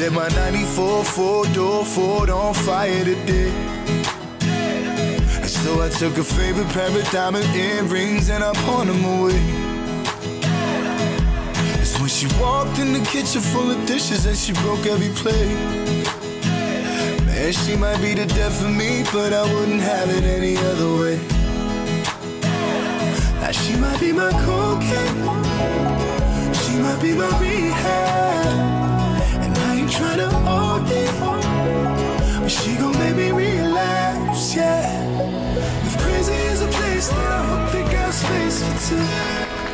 Set my 94 four-door Ford on fire today. And so I took her favorite pair of diamond earrings and I pawned them away. It's when she walked in the kitchen full of dishes and she broke every plate. Man, she might be the death of me, but I wouldn't have it any other way. Now she might be my cocaine, she might be my rehab. Pizza.